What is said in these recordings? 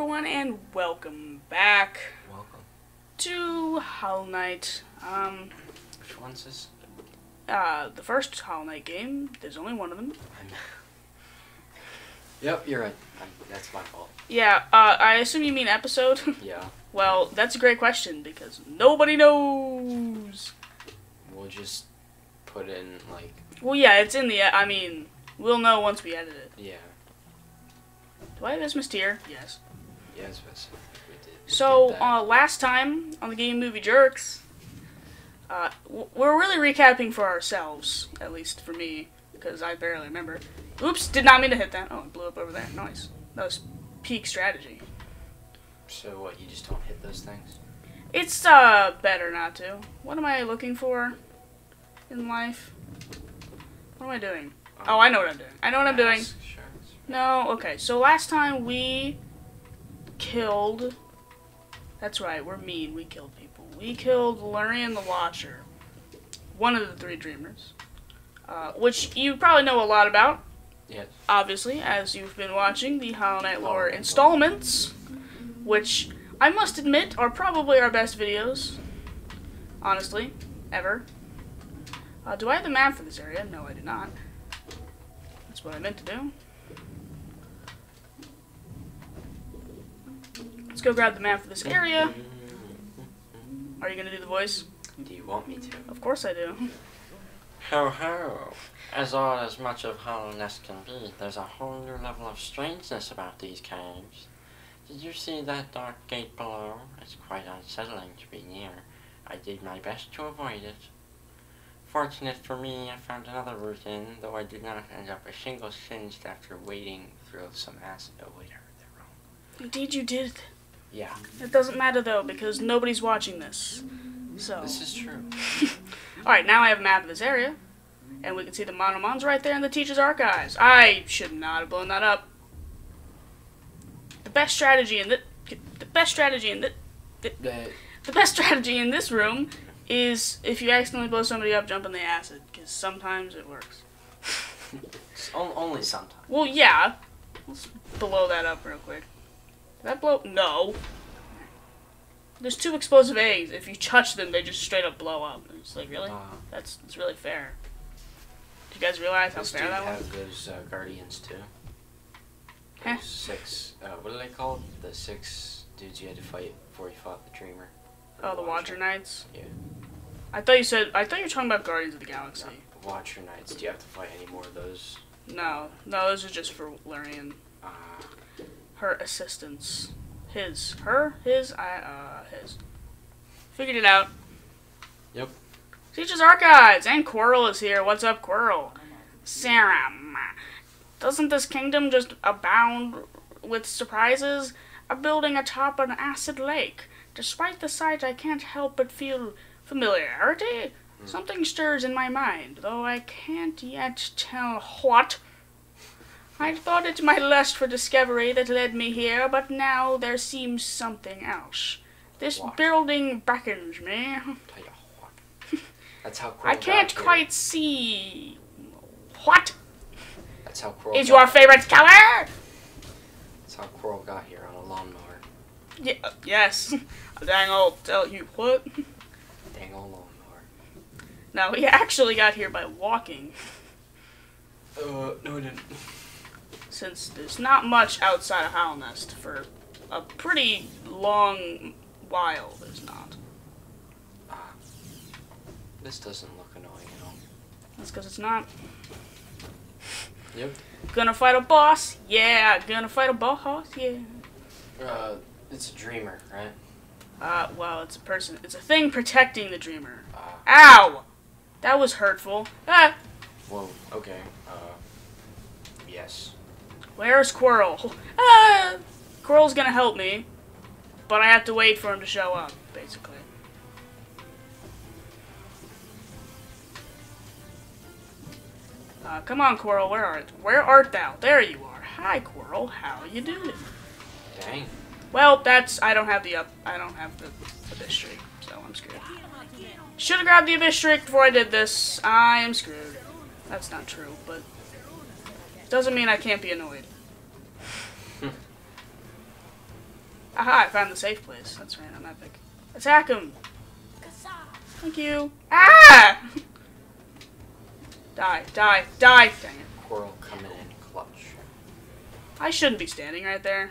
everyone, and welcome back Welcome. to Hollow Knight. Um, Which one's this? uh, the first Hollow Knight game. There's only one of them. Yep, you're right. I'm, that's my fault. Yeah. Uh, I assume you mean episode. Yeah, well, that's a great question because nobody knows. we'll just put in like Well, yeah, it's in the. I mean, we'll know once we edit it. yeah, Do I have tier? Yes. Yes, yes. We did. we So did uh, last time on the game movie jerks, uh, we're really recapping for ourselves, at least for me, because I barely remember. Oops, did not mean to hit that. Oh, it blew up over there. Nice. That was peak strategy. so what? You just don't hit those things? It's uh better not to. What am I looking for in life? What am I doing? Oh, I know what I'm doing. I know what I'm doing. Mask, Sure. No, okay. So last time we killed. That's right, we're mean. We killed people. We killed Lurien the Watcher, one of the three dreamers, uh, which you probably know a lot about, Yes. obviously, as you've been watching the Hollow Knight lore installments, which I must admit are probably our best videos, honestly, ever. Uh, do I have the map for this area? No, I do not. That's what I meant to do. Let's go grab the map for this area. Mm-hmm. Are you gonna do the voice? Do you want me to? Of course I do. Ho ho! As odd as much of Hallownest can be, there's a whole new level of strangeness about these caves. Did you see that dark gate below? It's quite unsettling to be near. I did my best to avoid it. Fortunate for me, I found another route in, though I did not end up a single singed after wading through some acid. Oh wait, I heard that wrong. Indeed, you did. Yeah, It doesn't matter though because nobody's watching this. So. this is true. All right, now I have a map of this area, and we can see the Monomons right there in the teacher's archives. I should not have blown that up. The best strategy in the the best strategy in the The, the best strategy in this room is if you accidentally blow somebody up, jump in the acid, because sometimes it works. only sometimes. Well, yeah. Let's blow that up real quick. Did that blow? No. There's two explosive eggs. If you touch them, they just straight up blow up. It's like really? That's that's really fair. Do you guys realize how this fair that was? have those uh, guardians too. Huh? Six. Uh, what are they called? The six dudes you had to fight before you fought the dreamer. Oh, the Watcher Knights. Yeah. I thought you said. I thought you were talking about Guardians of the Galaxy. Watcher Knights. Do you have to fight any more of those? No, no, those are just for Lurien. Uh, Her assistants. His, her, his, I, uh, his. Figured it out. Yep. Teacher's Archives and Quirrell is here. What's up, Quirrell? Sarum. Doesn't this kingdom just abound with surprises? A building atop an acid lake. Despite the sight, I can't help but feel familiarity. Something stirs in my mind, though I can't yet tell what. I thought it my lust for discovery that led me here, but now there seems something else. This What? building beckons me. tell you what. That's how. I can't quite see. What That's how Quirrell. is your favorite color? That's how Quirrell got here on a lawnmower. Yeah, yes. Dang, I'll tell you what. Dang old lawnmower. No, he actually got here by walking, Uh, no, I didn't. since there's not much outside of Hallownest for a pretty long while. There's not. This doesn't look annoying at all. That's because it's not. Yep. Gonna fight a boss? Yeah. Gonna fight a boss? Yeah. Uh, it's a dreamer, right? Uh, well, it's a person. It's a thing protecting the dreamer. Uh, Ow! That was hurtful. Ah! whoa. Okay. Uh, yes. Where's Squirrel? Ah! Squirrel's gonna help me, but I have to wait for him to show up, basically. Uh, come on, Squirrel, where art where art thou? There you are. Hi, Squirrel. How you doing? Dang. Well, that's I don't have the up I don't have the Abyss Shriek, so I'm screwed. Should have grabbed the Abyss Shriek before I did this. I am screwed. That's not true, but doesn't mean I can't be annoyed. Aha, I found the safe place. That's right, I'm epic. Attack him! Thank you. Ah! Die, die, die! Dang it. Coral coming in clutch. I shouldn't be standing right there.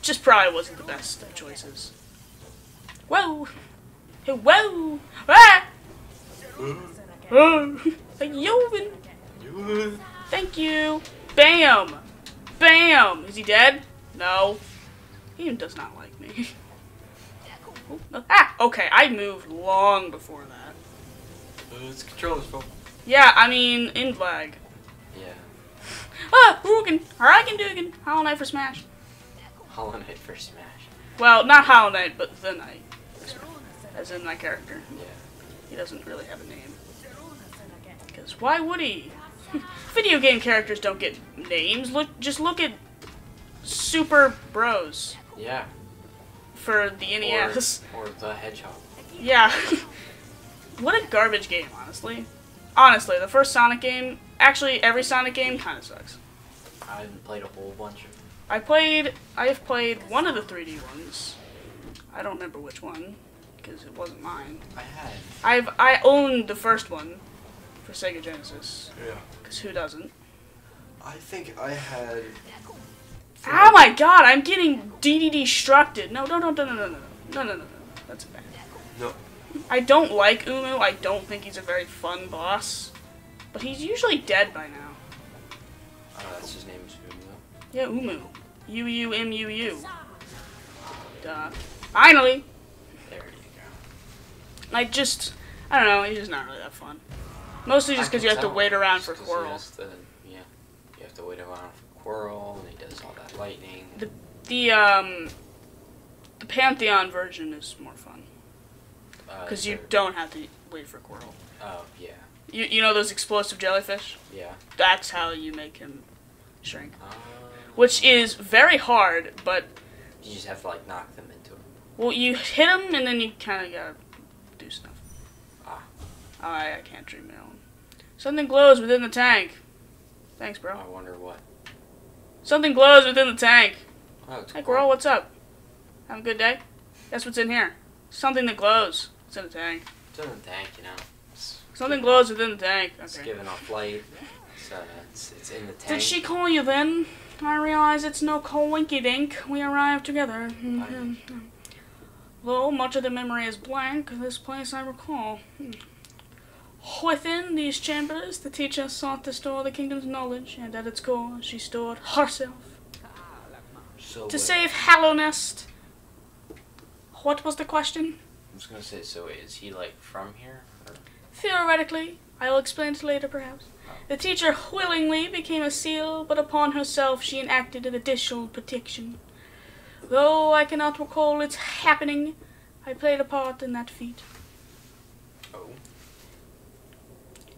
Just probably wasn't the best of choices. Whoa! Hey, whoa! Ah! Oh! Hey, Yoven! Thank you! Bam! Bam! Is he dead? No. He does not like me. Ah! Okay, I moved long before that. it's controller's fault. Yeah, I mean, in lag. Yeah. Ah! Rugen! Haragen Dugan! Hollow Knight for Smash. Hollow Knight for Smash. Well, not Hollow Knight, but the Knight. As in my character. Yeah. He doesn't really have a name. Because why would he? Video game characters don't get names. Look, just look at Super Bros Yeah. for the NES. Or, or the Hedgehog. Yeah. what a garbage game, honestly. Honestly, the first Sonic game, actually every Sonic game kind of sucks. I haven't played a whole bunch of. them. I played, I've played one of the 3D ones. I don't remember which one, because it wasn't mine. I had. I've, I owned the first one for Sega Genesis, Yeah. because who doesn't? I think I had. Oh my god, I'm getting DDD structed. No, no, no, no, no, no, no, no, no, no, no. That's bad. No. I don't like Uumuu. I don't think he's a very fun boss. But he's usually dead by now. Oh, that's his name is Uumuu. Yeah, Uumuu. U U M U U. Duh. Finally! There you go. I just. I don't know, he's just not really that fun. Mostly just because you have to wait around for Quirrell. to- yeah. You have to wait around for Quirrell, and he does all that lightning. The, the um. The Pantheon version is more fun. Uh, Because you don't have to wait for Quirrell. Oh, yeah. You, you know those explosive jellyfish? Yeah. That's how you make him shrink. Uh, Which is very hard, but You just have to, like, knock them into him. well, you hit him and then you kind of gotta do stuff. Ah. Oh, I, I can't dream own. Something glows within the tank. Thanks, bro. I wonder what. Something glows within the tank. Oh, Hey. Quirrell, what's up? Have a good day? Guess what's in here? Something that glows. It's in the tank. It's in the tank, you know. It's Something glows within the tank. It's giving off light. Uh, it's, it's in the tank. Did she call you then? I realize it's no coinky dink. We arrived together. Mhm. Though much of the memory is blank, this place I recall. Within these chambers, the teacher sought to store the kingdom's knowledge, and at its core, she stored herself. So To wait, save Hallownest. What was the question? I was gonna say, so is he, like, from here? Or? Theoretically, I will explain it later perhaps. The teacher willingly became a seal, but upon herself she enacted an additional protection. Though I cannot recall its happening, I played a part in that feat. Oh.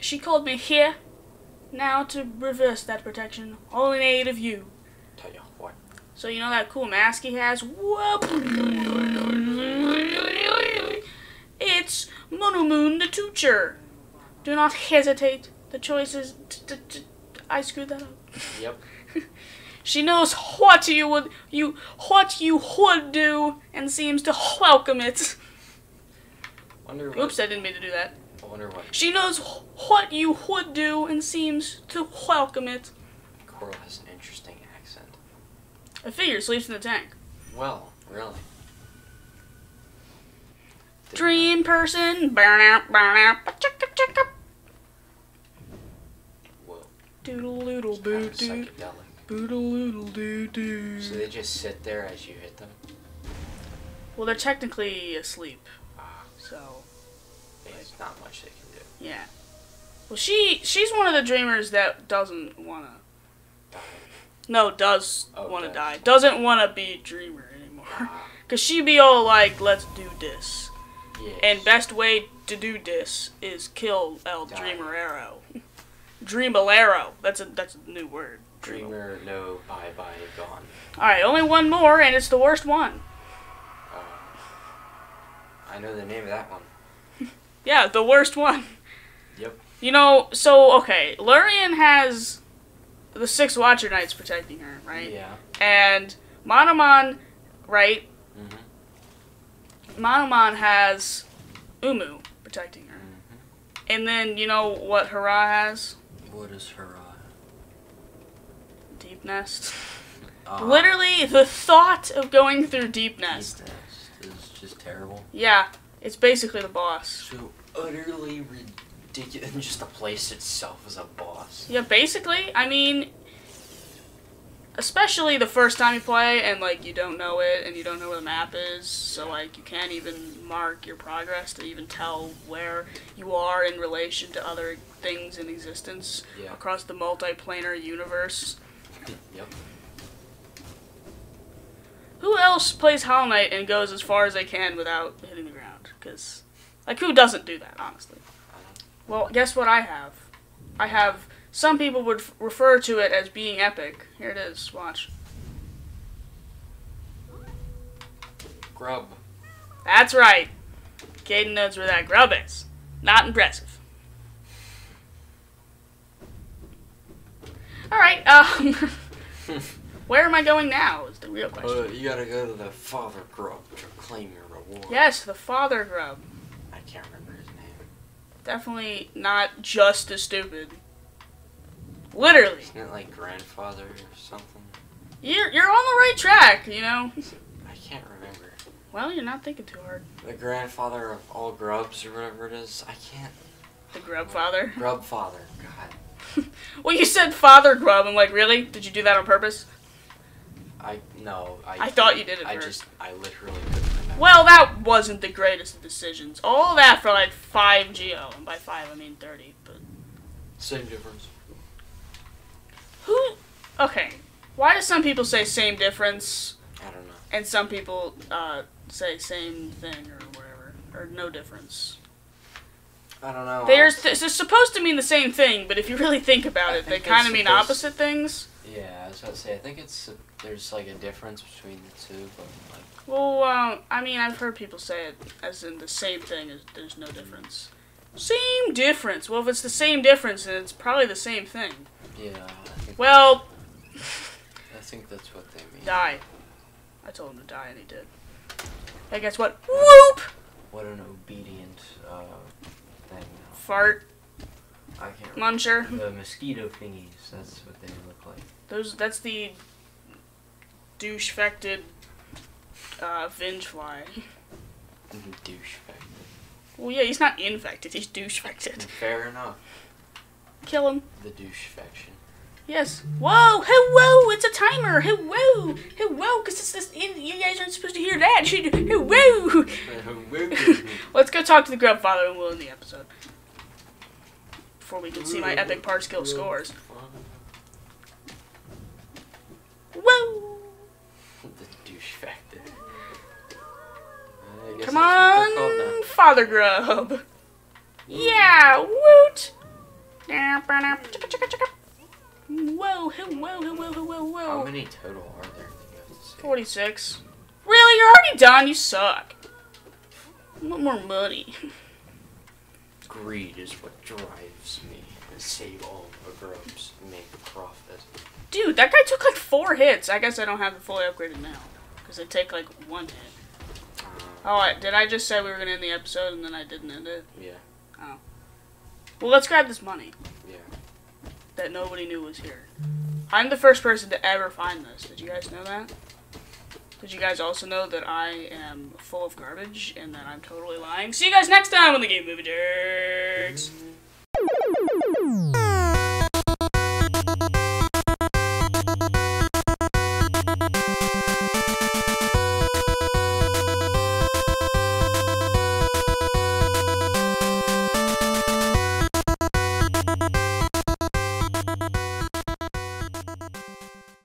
She called me here, now to reverse that protection, all in aid of you. Tell you what. So you know that cool mask he has? Whoop! It's Monomon the Teacher. Do not hesitate. The choice is. I screwed that up. Yep. She knows what you would you what you would do and seems to welcome it. Wonder. Oops, I didn't mean to do that. Wonder what She knows what you would do and seems to welcome it. Coral has an interesting accent. I figure sleeps in the tank. Well, really. Dream person. Burn out, burn out. Chicka chicka. know. Whoa. Doodle doodle Kind boo of doo. psychedelic. Doodle doodle doo doo. So they just sit there as you hit them. Well, they're technically asleep, Ah, so not much they can do. yeah. Well, she she's one of the dreamers that doesn't wanna. Die. No, does Oh, wanna does. die. Doesn't wanna be a dreamer anymore. Cause she be all like, "Let's do this," yes. and best way to do this is kill El Die. Dreamer Arrow. Dreamalero. That's a that's a new word. Dreamer, no, bye bye, gone. All right, only one more, and it's the worst one. Uh, I know the name of that one. Yeah, the worst one. Yep. You know, so okay, Lurien has the six Watcher Knights protecting her, right? Yeah. And Monomon, right? Mm-hmm. Monomon has Uumuu protecting her. Mm-hmm. And then you know what Herrah has? What is her? Uh, Deep Nest. uh, Literally, the thought of going through Deep Nest. Deep Nest is just terrible. Yeah, it's basically the boss. So utterly ridiculous. And just the place itself is a boss. Yeah, basically. I mean, especially the first time you play and like you don't know it and you don't know where the map is, so like you can't even mark your progress to even tell where you are in relation to other things in existence Yeah. across the multiplanar universe. Yep. Who else plays Hollow Knight and goes as far as they can without hitting the ground? Because, like, who doesn't do that, honestly? Well, guess what I have? I have. Some people would refer to it as being epic. Here it is. Watch. Grub. That's right. Kadan knows where that grub is. Not impressive. Alright, um. where am I going now? Is the real question. Uh, you gotta go to the father grub to claim your reward. Yes, the father grub. I can't remember his name. Definitely not just as stupid. Literally. Isn't it like grandfather or something? You're, you're on the right track, you know? I can't remember. Well, you're not thinking too hard. The grandfather of all grubs or whatever it is. I can't. The grub father. Grub father. God. Well, you said father grub. I'm like, really? Did you do that on purpose? I no. I. I thought you did it I just. I literally couldn't remember. Well, that wasn't the greatest of decisions. All that for like 5 Geo. And by 5, I mean 30. But Same difference. who. Okay. Why do some people say same difference I don't know. and some people uh, say same thing or whatever? Or no difference? I don't know. There's honestly. this is supposed to mean the same thing, but if you really think about I it, they kind of mean opposite things. Yeah, I was about to say. I think it's there's like a difference between the two, but like Well, uh, I mean, I've heard people say it as in the same thing. As there's no difference. Same difference. Well, if it's the same difference, then it's probably the same thing. yeah. I think, Well, I think that's what they mean. die. I told him to die, and he did. Hey, guess what? Whoop! What an obedient uh. Fart I can't. muncher. The mosquito thingies. That's what they look like. Those. That's the douche-fected uh, Vengefly. Douche factor. Well, yeah, he's not infected. He's douche-fected. Fair enough. Kill him. The douche faction. Yes. Whoa! Hello! It's a timer. Hello! Hello! Because it's this. You guys aren't supposed to hear that. Hello! Let's go talk to the grandfather and we'll end the episode. Before we can see my epic part skill scores. Whoa! the douche factor. Come that's what they're called now. on, Father Grub. Yeah, woot! Whoa, whoa, whoa, whoa, whoa, How whoa. many total are there? that you have to say? 46. Really? You're already done? You suck. I want more money. Greed is what drives me. To save all the grubs, and make a profit. Dude, that guy took like four hits. I guess I don't have it fully upgraded now. Because they take like one hit. Uh, Oh, I- did I just say we were going to end the episode and then I didn't end it? yeah, Oh. Well, let's grab this money yeah. that nobody knew was here. I'm the first person to ever find this. Did you guys know that? Did you guys also know that I am full of garbage and that I'm totally lying? See you guys next time on the Game Movie Jerks! Mm-hmm.